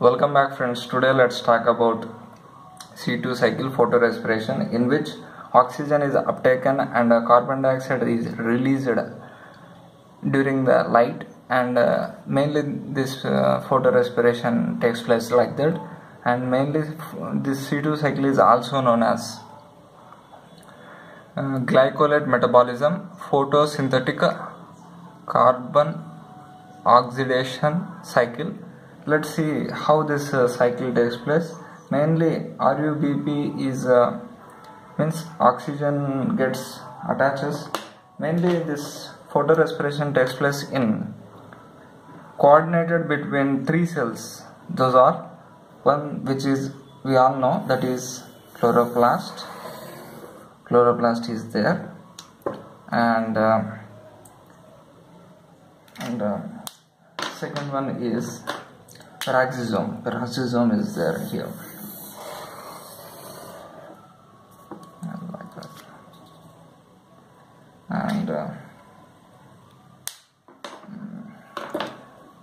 Welcome back friends. Today let's talk about C2 cycle photorespiration in which oxygen is uptaken and carbon dioxide is released during the light. And uh, mainly this uh, photorespiration takes place like that. And mainly this C2 cycle is also known as uh, glycolate metabolism photosynthetic carbon oxidation cycle let's see how this uh, cycle takes place. Mainly rubp is uh, means oxygen gets attaches. Mainly this photorespiration takes place in coordinated between three cells. Those are one which is we all know that is chloroplast. Chloroplast is there. And uh, and uh, second one is peroxisome peroxisome is there here like that and uh,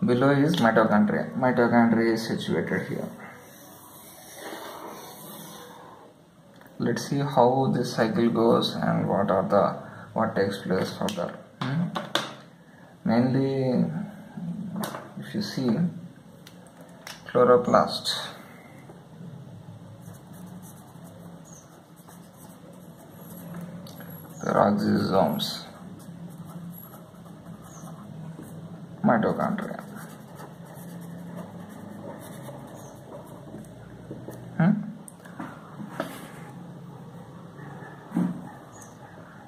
below is mitochondria. Mitochondria is situated here. Let's see how this cycle goes and what are the what takes place further. Hmm? mainly if you see chloroplast. Peroxisomes. Mitochondria. Hmm?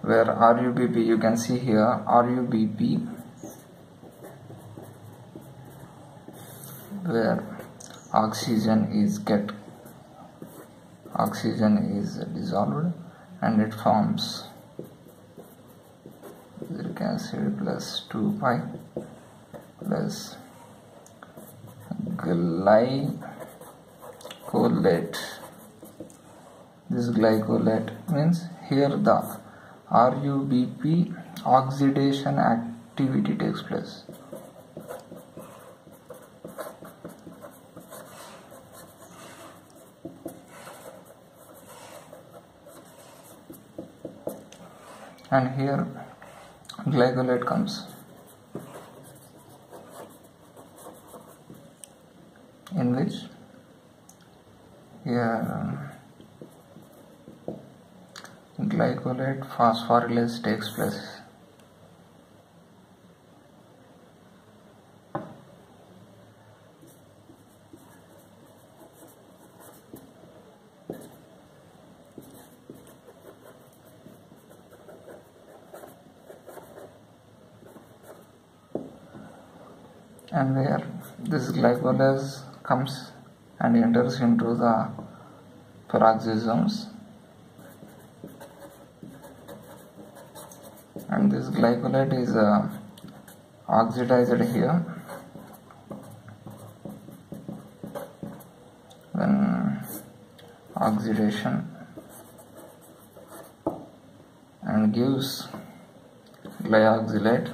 where RUBP you can see here RUBP where oxygen is get oxygen is dissolved and it forms. Uric acid plus 2 pi plus glycolate. This glycolate means here the RUBP oxidation activity takes place and here glycolate comes. In which here glycolate phosphorylase takes place and where this glycolate comes and enters into the peroxisomes and this glycolate is uh, oxidized here. When oxidation. And gives glyoxylate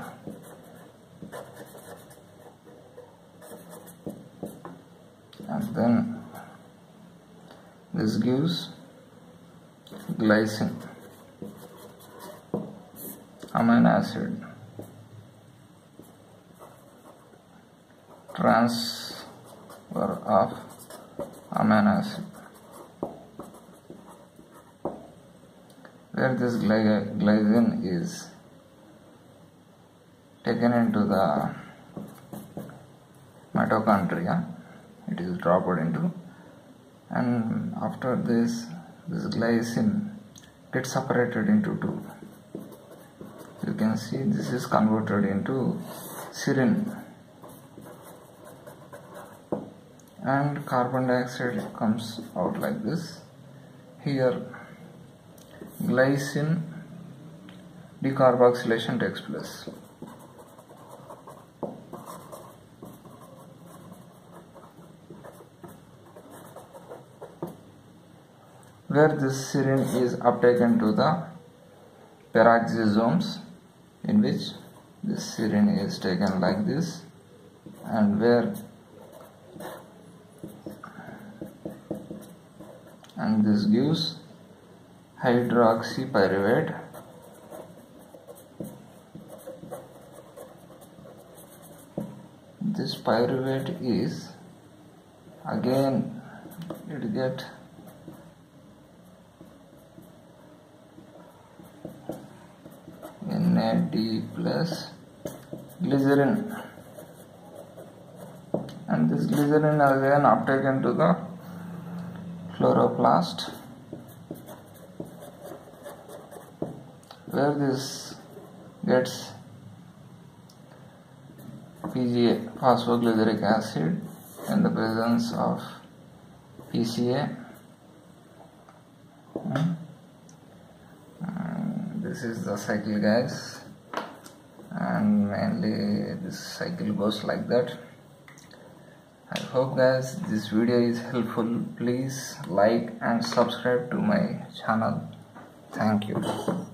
and then this gives glycine amino acid transfer of amino acid. Where this glycine is taken into the mitochondria it is dropped into. And after this this glycine gets separated into two. You can see this is converted into serine. And carbon dioxide comes out like this. Here glycine decarboxylation takes place where this serine is uptaken to the peroxisomes in which this serine is taken like this and where and this gives hydroxypyruvate. This pyruvate is again it get NAD plus glycerin and this glycerin is again uptaken to the chloroplast where this gets PGA phosphoglyceric acid in the presence of PCA hmm. This is the cycle guys. And mainly this cycle goes like that. I hope guys this video is helpful. Please like and subscribe to my channel. Thank you